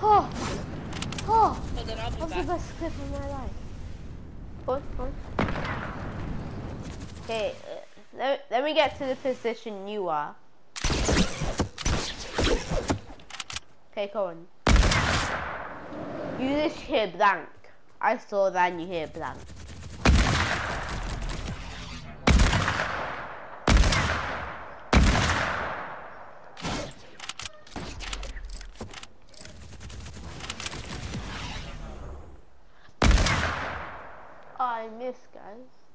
Oh, oh, So then I'll be that's the back. best clip of my life. Fun, fun. Okay, uh, let, let me get to the position you are. Okay, go on. You just hear blank. I saw that and you hear blank. Oh, I guys.